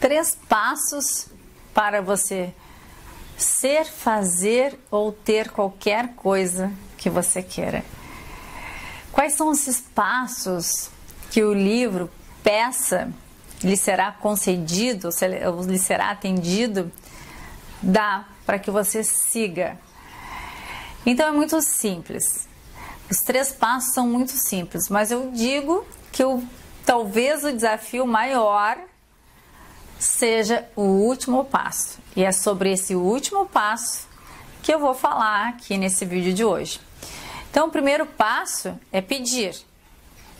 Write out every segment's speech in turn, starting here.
três passos para você ser, fazer ou ter qualquer coisa que você queira. Quais são esses passos que o livro Peça lhe será concedido, ou lhe será atendido, dá para que você siga? Então é muito simples. Os três passos são muito simples, mas eu digo que o, talvez o desafio maior seja o último passo. E é sobre esse último passo que eu vou falar aqui nesse vídeo de hoje. Então, o primeiro passo é pedir.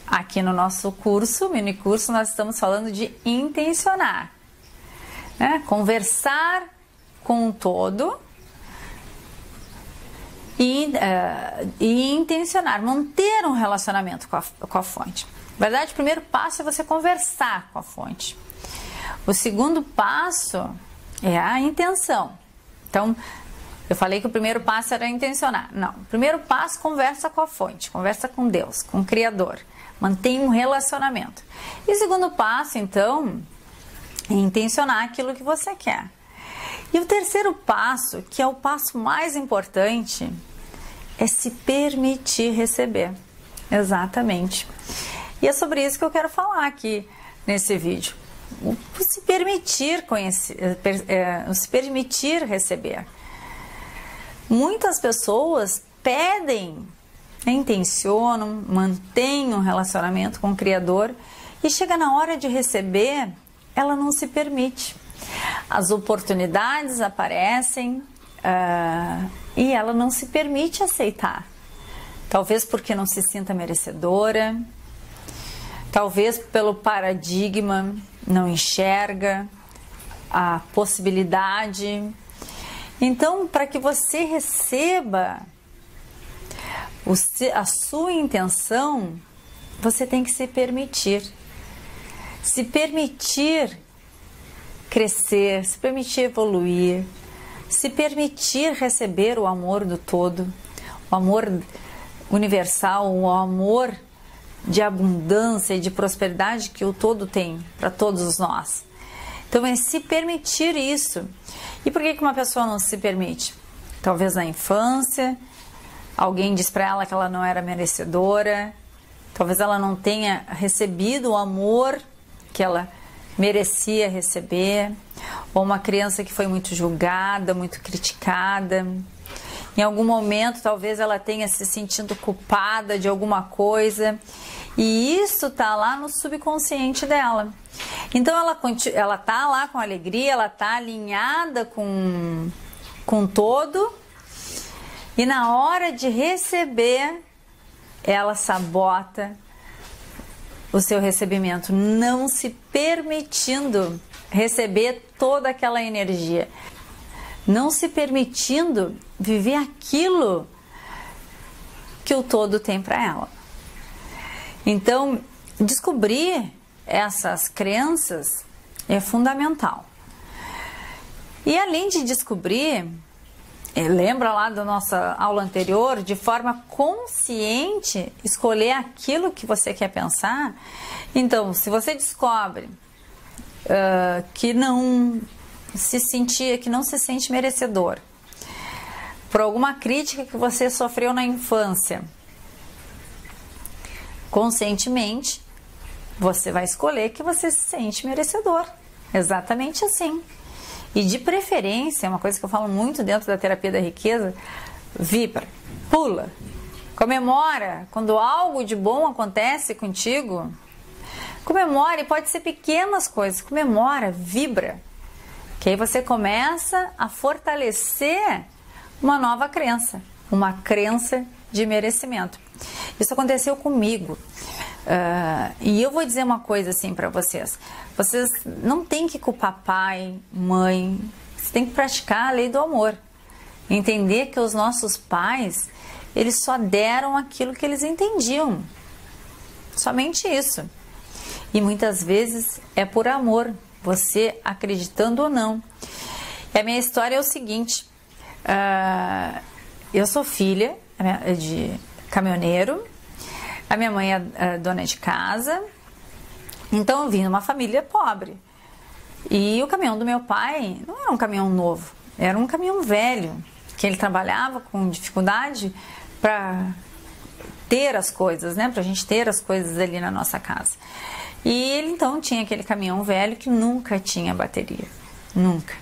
Aqui no nosso curso, mini curso, nós estamos falando de intencionar. Né? Conversar com o todo e, uh, e intencionar, manter um relacionamento com a, com a fonte. Na verdade, o primeiro passo é você conversar com a fonte. O segundo passo é a intenção. Então, eu falei que o primeiro passo era intencionar. Não, o primeiro passo conversa com a fonte, conversa com Deus, com o Criador. Mantém um relacionamento. E o segundo passo, então, é intencionar aquilo que você quer. E o terceiro passo, que é o passo mais importante, é se permitir receber. Exatamente. E é sobre isso que eu quero falar aqui nesse vídeo se permitir conhecer, é, se permitir receber. Muitas pessoas pedem, intencionam, mantêm um relacionamento com o Criador e chega na hora de receber, ela não se permite. As oportunidades aparecem uh, e ela não se permite aceitar. Talvez porque não se sinta merecedora, talvez pelo paradigma não enxerga a possibilidade. Então, para que você receba a sua intenção, você tem que se permitir. Se permitir crescer, se permitir evoluir, se permitir receber o amor do todo, o amor universal, o amor de abundância e de prosperidade que o todo tem para todos nós. Então é se permitir isso. E por que, que uma pessoa não se permite? Talvez na infância, alguém diz para ela que ela não era merecedora, talvez ela não tenha recebido o amor que ela merecia receber, ou uma criança que foi muito julgada, muito criticada. Em algum momento, talvez ela tenha se sentindo culpada de alguma coisa e isso tá lá no subconsciente dela. Então ela, ela tá lá com alegria, ela tá alinhada com, com todo. E na hora de receber, ela sabota o seu recebimento, não se permitindo receber toda aquela energia, não se permitindo viver aquilo que o todo tem para ela. Então, descobrir essas crenças é fundamental. E além de descobrir, eh, lembra lá da nossa aula anterior, de forma consciente escolher aquilo que você quer pensar. Então, se você descobre uh, que não se sentia, que não se sente merecedor por alguma crítica que você sofreu na infância, conscientemente, você vai escolher que você se sente merecedor. Exatamente assim. E de preferência, é uma coisa que eu falo muito dentro da terapia da riqueza, vibra, pula, comemora quando algo de bom acontece contigo. Comemore, pode ser pequenas coisas, comemora, vibra. Que aí você começa a fortalecer uma nova crença, uma crença de merecimento. Isso aconteceu comigo. Uh, e eu vou dizer uma coisa assim para vocês: vocês não têm que culpar pai, mãe, você tem que praticar a lei do amor. Entender que os nossos pais, eles só deram aquilo que eles entendiam. Somente isso. E muitas vezes é por amor, você acreditando ou não. E a minha história é o seguinte: uh, eu sou filha de caminhoneiro. A minha mãe é, é dona de casa. Então eu vim de uma família pobre. E o caminhão do meu pai não era um caminhão novo, era um caminhão velho, que ele trabalhava com dificuldade para ter as coisas, né? Para a gente ter as coisas ali na nossa casa. E ele então tinha aquele caminhão velho que nunca tinha bateria, nunca.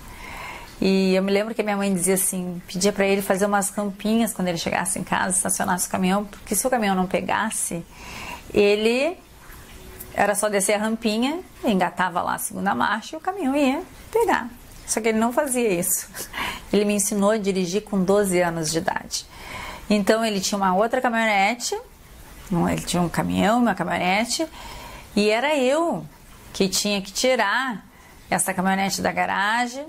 E eu me lembro que minha mãe dizia assim, pedia para ele fazer umas rampinhas quando ele chegasse em casa, estacionasse o caminhão, porque se o caminhão não pegasse, ele era só descer a rampinha, engatava lá a segunda marcha e o caminhão ia pegar. Só que ele não fazia isso. Ele me ensinou a dirigir com 12 anos de idade. Então ele tinha uma outra caminhonete, ele tinha um caminhão, uma caminhonete, e era eu que tinha que tirar essa caminhonete da garagem,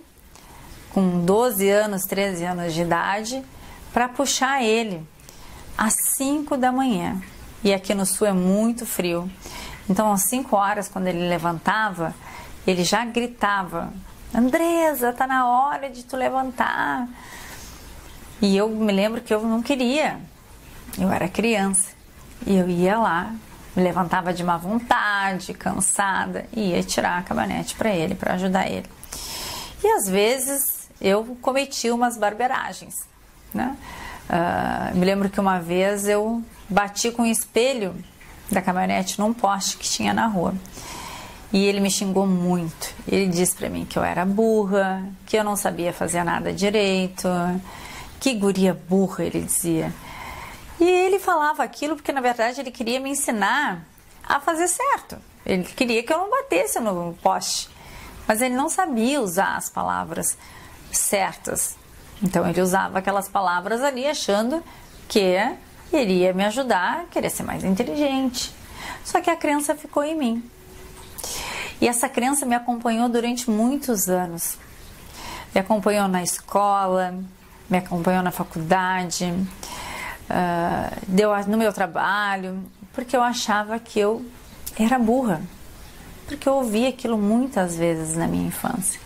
com 12 anos, 13 anos de idade, para puxar ele às 5 da manhã. E aqui no sul é muito frio. Então, às 5 horas, quando ele levantava, ele já gritava: Andresa, tá na hora de tu levantar. E eu me lembro que eu não queria. Eu era criança. E eu ia lá, me levantava de má vontade, cansada, e ia tirar a caminhonete para ele, para ajudar ele. E às vezes eu cometi umas barberagens, né? Uh, me lembro que uma vez eu bati com o espelho da caminhonete num poste que tinha na rua. E ele me xingou muito. Ele disse para mim que eu era burra, que eu não sabia fazer nada direito. Que guria burra, ele dizia. E ele falava aquilo porque na verdade ele queria me ensinar a fazer certo. Ele queria que eu não batesse no poste. Mas ele não sabia usar as palavras certas. Então ele usava aquelas palavras ali achando que iria me ajudar, queria ser mais inteligente. Só que a crença ficou em mim. E essa crença me acompanhou durante muitos anos. Me acompanhou na escola, me acompanhou na faculdade, uh, deu no meu trabalho, porque eu achava que eu era burra, porque eu ouvi aquilo muitas vezes na minha infância.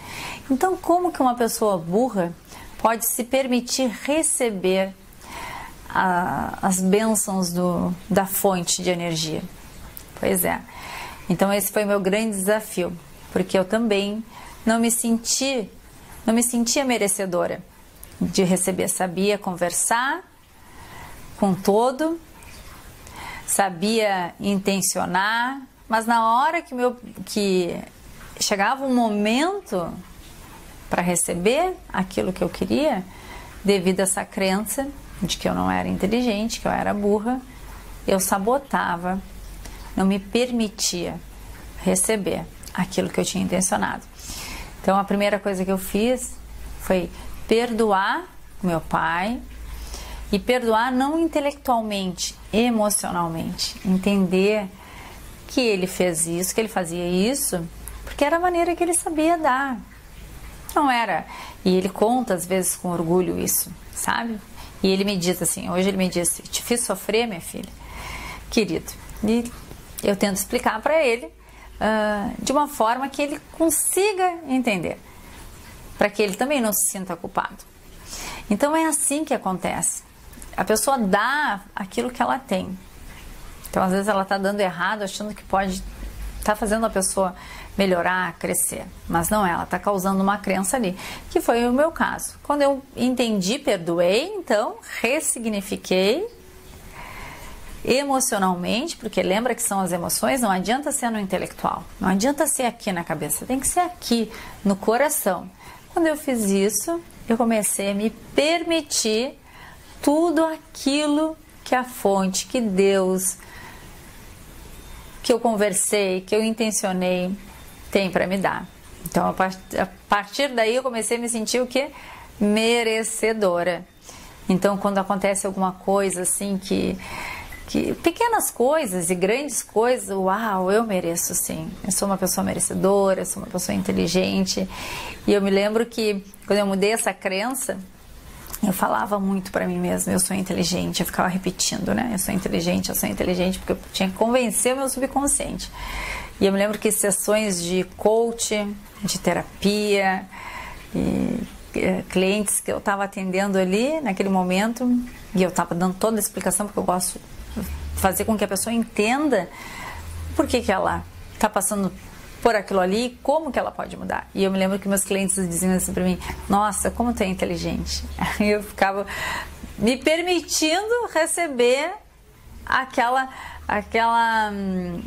Então, como que uma pessoa burra pode se permitir receber a, as bênçãos do, da fonte de energia? Pois é. Então, esse foi meu grande desafio, porque eu também não me senti, não me sentia merecedora de receber, sabia conversar com todo, sabia intencionar, mas na hora que, meu, que chegava um momento para receber aquilo que eu queria, devido a essa crença de que eu não era inteligente, que eu era burra, eu sabotava, não me permitia receber aquilo que eu tinha intencionado. Então a primeira coisa que eu fiz foi perdoar meu pai e perdoar não intelectualmente, emocionalmente, entender que ele fez isso, que ele fazia isso, porque era a maneira que ele sabia dar. Não era. E ele conta às vezes com orgulho isso, sabe? E ele me diz assim, hoje ele me disse, te fiz sofrer, minha filha, querido. E eu tento explicar para ele uh, de uma forma que ele consiga entender para que ele também não se sinta culpado. Então é assim que acontece. A pessoa dá aquilo que ela tem. Então às vezes ela está dando errado, achando que pode estar tá fazendo a pessoa melhorar, crescer, mas não, ela está causando uma crença ali, que foi o meu caso. Quando eu entendi, perdoei, então ressignifiquei emocionalmente, porque lembra que são as emoções, não adianta ser no intelectual, não adianta ser aqui na cabeça, tem que ser aqui no coração. Quando eu fiz isso, eu comecei a me permitir tudo aquilo que a fonte, que Deus, que eu conversei, que eu intencionei, tem para me dar. Então, a partir daí, eu comecei a me sentir o que? Merecedora. Então, quando acontece alguma coisa assim que que pequenas coisas e grandes coisas, uau, eu mereço sim. Eu sou uma pessoa merecedora, eu sou uma pessoa inteligente. E eu me lembro que quando eu mudei essa crença, eu falava muito para mim mesma, eu sou inteligente, eu ficava repetindo, né? Eu sou inteligente, eu sou inteligente, porque eu tinha que convencer o meu subconsciente. E eu me lembro que sessões de coach, de terapia, eh, clientes que eu estava atendendo ali naquele momento, e eu estava dando toda a explicação, porque eu gosto fazer com que a pessoa entenda por que, que ela está passando por aquilo ali, como que ela pode mudar? E eu me lembro que meus clientes diziam assim para mim: Nossa, como tu é inteligente. Eu ficava me permitindo receber aquela, aquela, hum,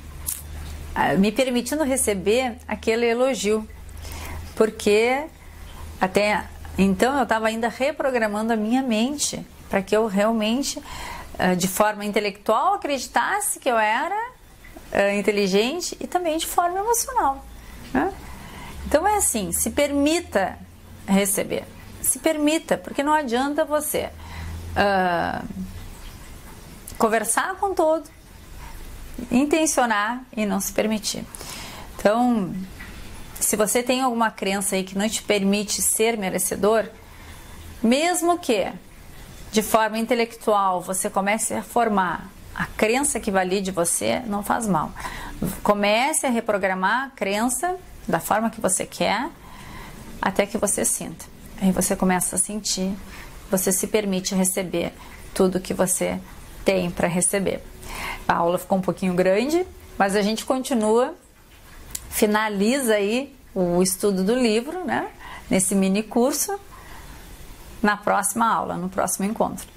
me permitindo receber aquele elogio, porque até então eu estava ainda reprogramando a minha mente para que eu realmente, eh, de forma intelectual, acreditasse que eu era uh, inteligente e também de forma emocional. Né? Então é assim, se permita receber, se permita, porque não adianta você uh, conversar com todo, intencionar e não se permitir. Então, se você tem alguma crença aí que não te permite ser merecedor, mesmo que de forma intelectual você comece a formar a crença que valide você não faz mal. Comece a reprogramar a crença da forma que você quer até que você sinta. Aí você começa a sentir, você se permite receber tudo que você tem para receber. A aula ficou um pouquinho grande, mas a gente continua, finaliza aí o estudo do livro, né? Nesse mini curso, na próxima aula, no próximo encontro.